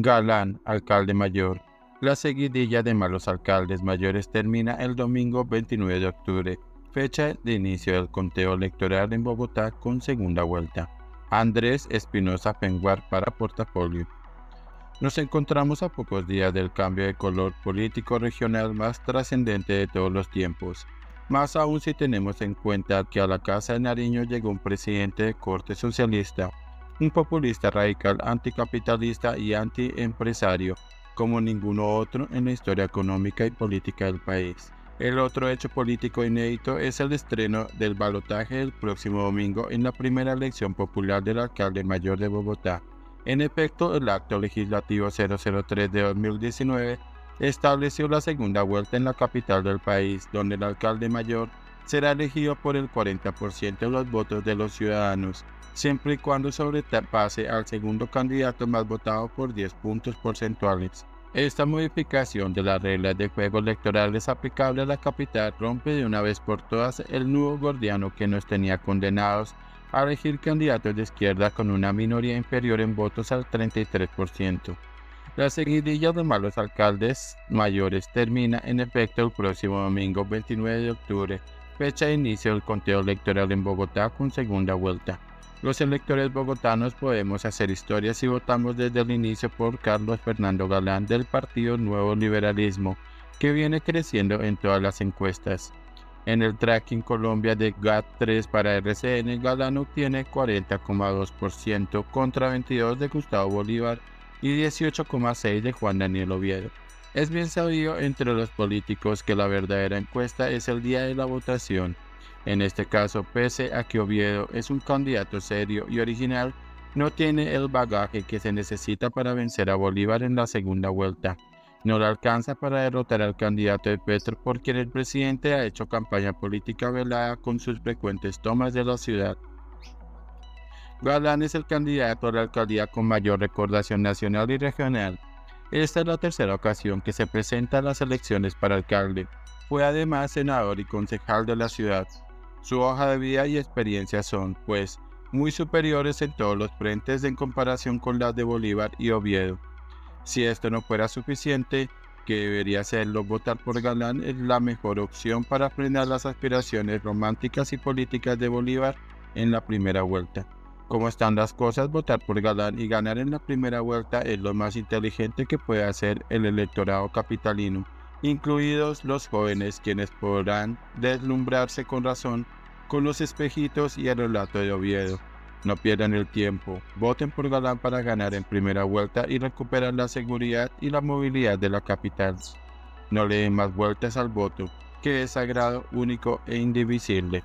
Galán, alcalde mayor. La seguidilla de malos alcaldes mayores termina el domingo 29 de octubre, fecha de inicio del conteo electoral en Bogotá con segunda vuelta. Andrés Espinosa Penguar para portafolio. Nos encontramos a pocos días del cambio de color político regional más trascendente de todos los tiempos, más aún si tenemos en cuenta que a la Casa de Nariño llegó un presidente de corte socialista un populista radical anticapitalista y antiempresario como ninguno otro en la historia económica y política del país. El otro hecho político inédito es el estreno del balotaje del próximo domingo en la primera elección popular del alcalde mayor de Bogotá. En efecto, el acto legislativo 003 de 2019 estableció la segunda vuelta en la capital del país, donde el alcalde mayor será elegido por el 40% de los votos de los ciudadanos, siempre y cuando sobrepase al segundo candidato más votado por 10 puntos porcentuales. Esta modificación de las reglas de juego electorales aplicable a la capital rompe de una vez por todas el nudo gordiano que nos tenía condenados a elegir candidatos de izquierda con una minoría inferior en votos al 33%. La seguidilla de malos alcaldes mayores termina en efecto el próximo domingo 29 de octubre, fecha de inicio del conteo electoral en Bogotá con segunda vuelta. Los electores bogotanos podemos hacer historias si votamos desde el inicio por Carlos Fernando Galán del Partido Nuevo Liberalismo, que viene creciendo en todas las encuestas. En el tracking Colombia de GAT3 para RCN, Galán obtiene 40,2% contra 22 de Gustavo Bolívar y 18,6 de Juan Daniel Oviedo. Es bien sabido entre los políticos que la verdadera encuesta es el día de la votación en este caso, pese a que Oviedo es un candidato serio y original, no tiene el bagaje que se necesita para vencer a Bolívar en la segunda vuelta. No le alcanza para derrotar al candidato de Petro por quien el presidente ha hecho campaña política velada con sus frecuentes tomas de la ciudad. Galán es el candidato a la alcaldía con mayor recordación nacional y regional. Esta es la tercera ocasión que se presenta a las elecciones para alcalde. Fue además senador y concejal de la ciudad. Su hoja de vida y experiencia son, pues, muy superiores en todos los frentes en comparación con las de Bolívar y Oviedo. Si esto no fuera suficiente, que debería serlo votar por Galán es la mejor opción para frenar las aspiraciones románticas y políticas de Bolívar en la primera vuelta. Como están las cosas, votar por Galán y ganar en la primera vuelta es lo más inteligente que puede hacer el electorado capitalino, incluidos los jóvenes quienes podrán deslumbrarse con razón con los espejitos y el relato de Oviedo. No pierdan el tiempo, voten por Galán para ganar en primera vuelta y recuperar la seguridad y la movilidad de la capital. No le den más vueltas al voto, que es sagrado, único e indivisible.